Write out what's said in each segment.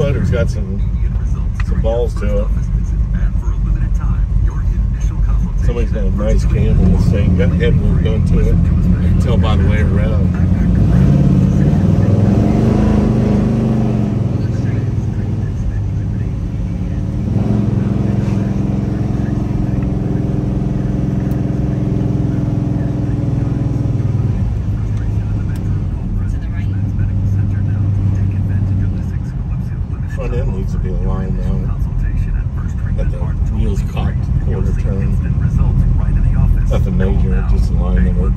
motor's got some some balls to it. Somebody's got a nice cam this thing. Got headboard done to it. You can tell by the way around. To the right. Front end needs to be aligned now. Got the wheels cocked quarter turn. Nothing major, just alignment or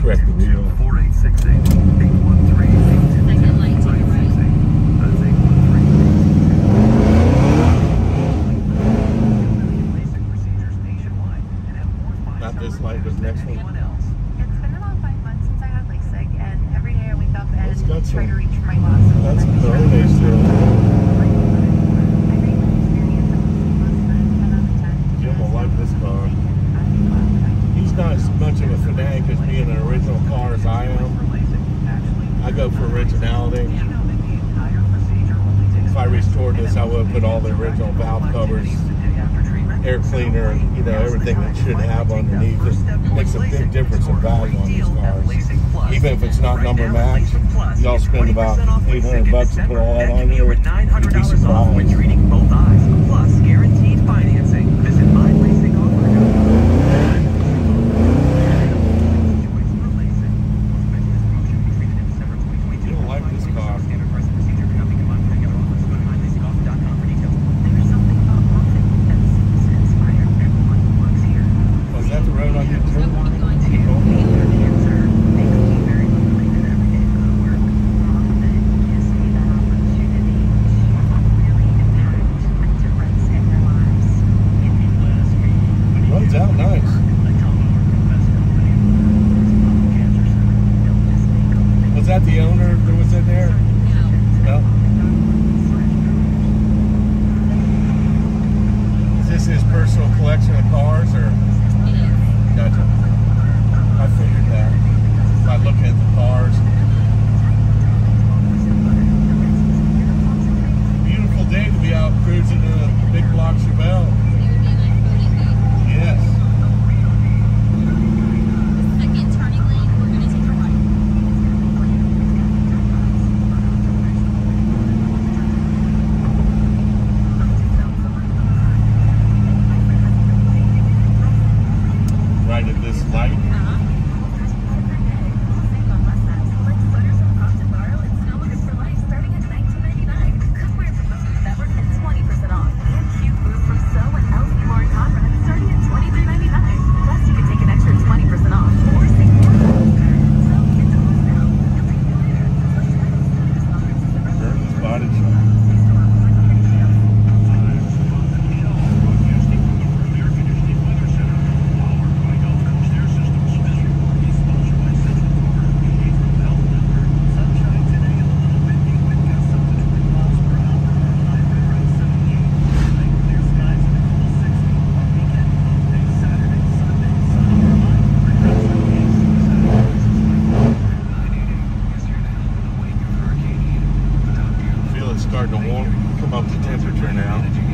correct the wheel. Second light to the right. Not this light, but next one. It's been about five months since I had LASIK, and every day I wake up and It's got try some- to reach for my glasses. That's and I just very really- nice to it. I rate my experience at less than 10 out of 10. Jim will like this car. Just happy class that I can He's not as much of a fanatic as being an original car as I am. I go for originality. If I restored this, I would put all the original valve covers, air cleaner, you know, everything that should have underneath. It makes a big difference in value on these cars. Even if it's not number match, y'all spend about 800 bucks to put all that on here. Be $900 off when surprised. Was that the owner that was in there? No. No. Is this his personal collection of cars or? Gotcha. I figured that by looking at the cars. Beautiful day to be out cruising in a big block Chevelle. Today would be a nice boating day. Yes. The second turning lane, we're going to take a right. Right at this light. Starting to warm, come up to temperature now.